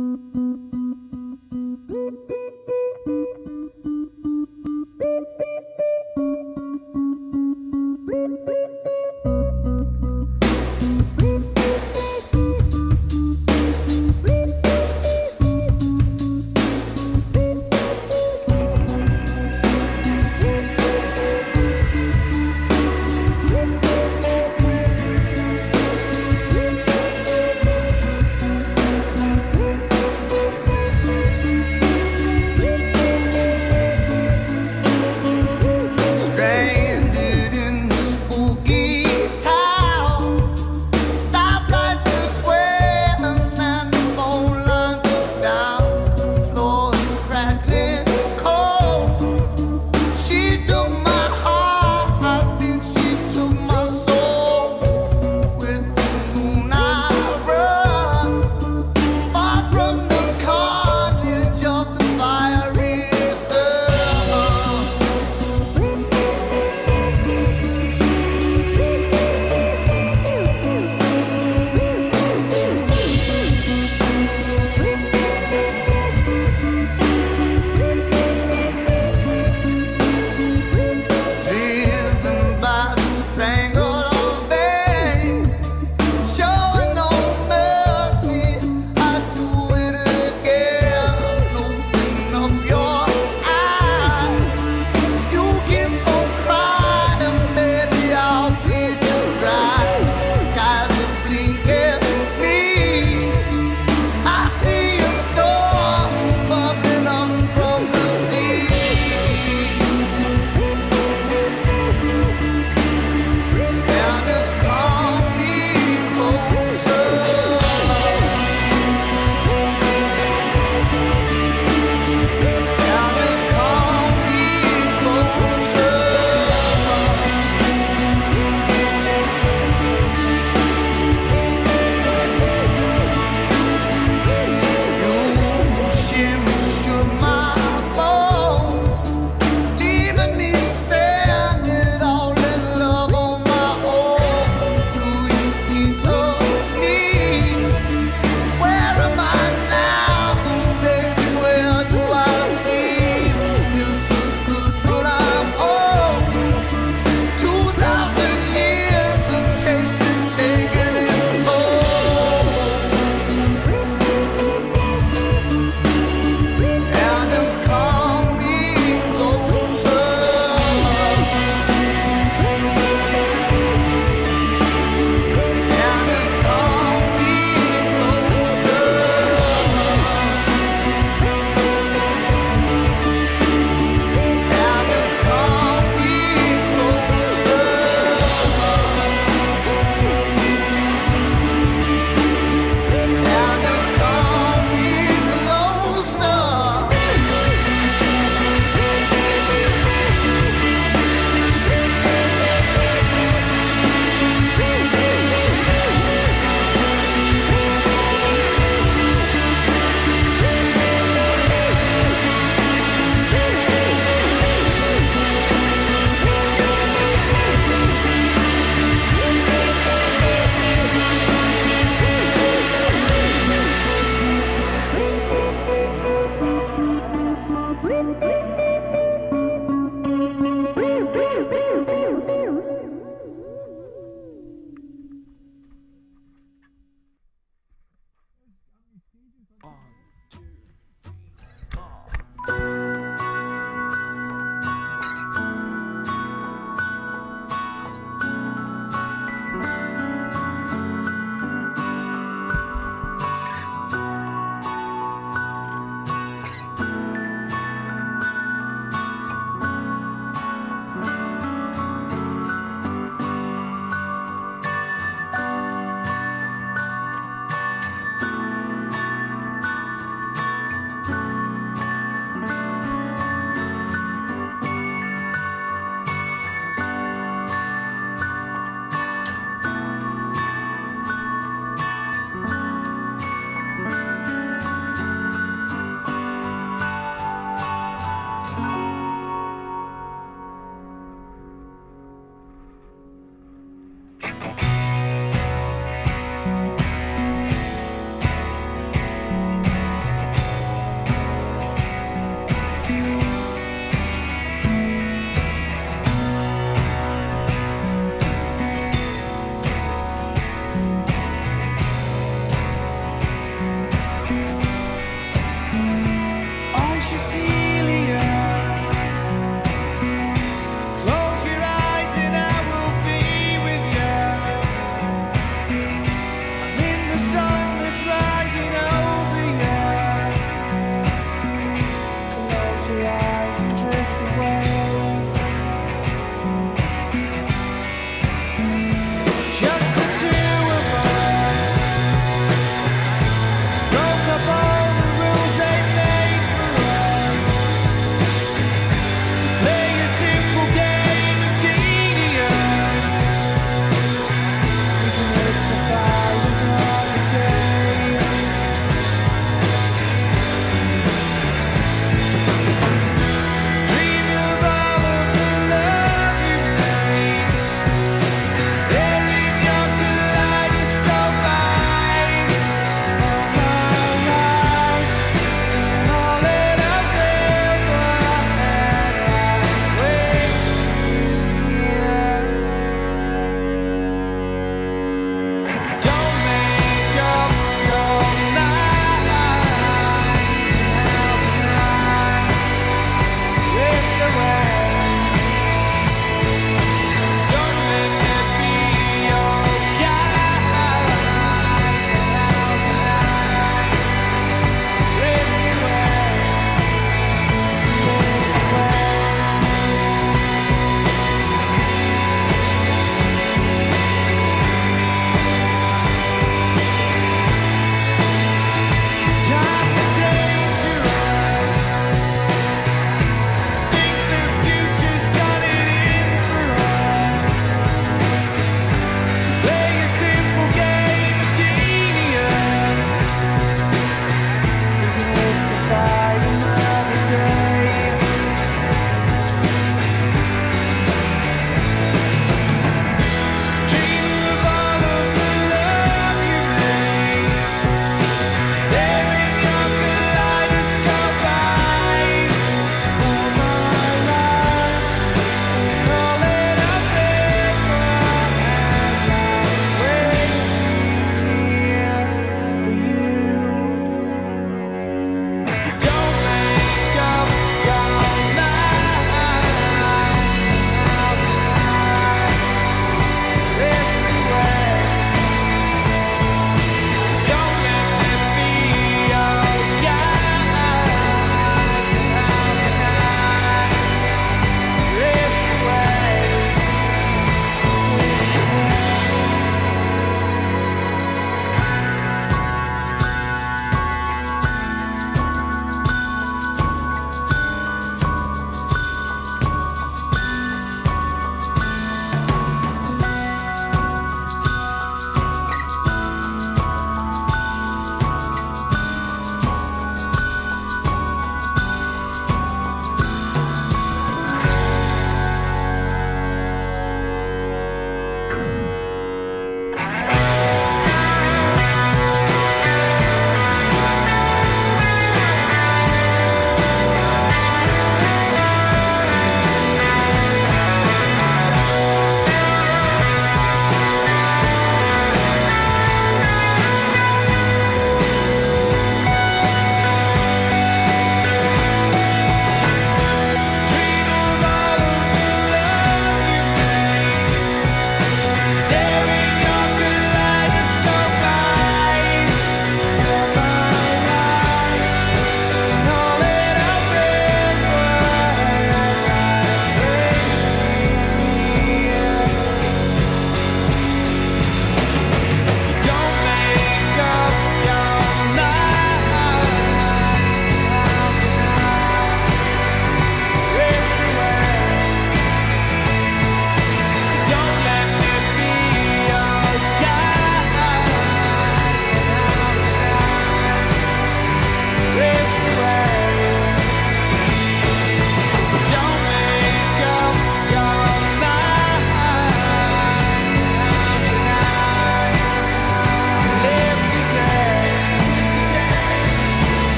you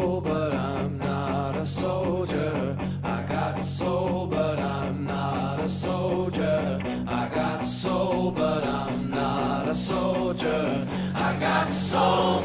but I'm not a soldier. I got soul, but I'm not a soldier. I got soul, but I'm not a soldier. I got soul.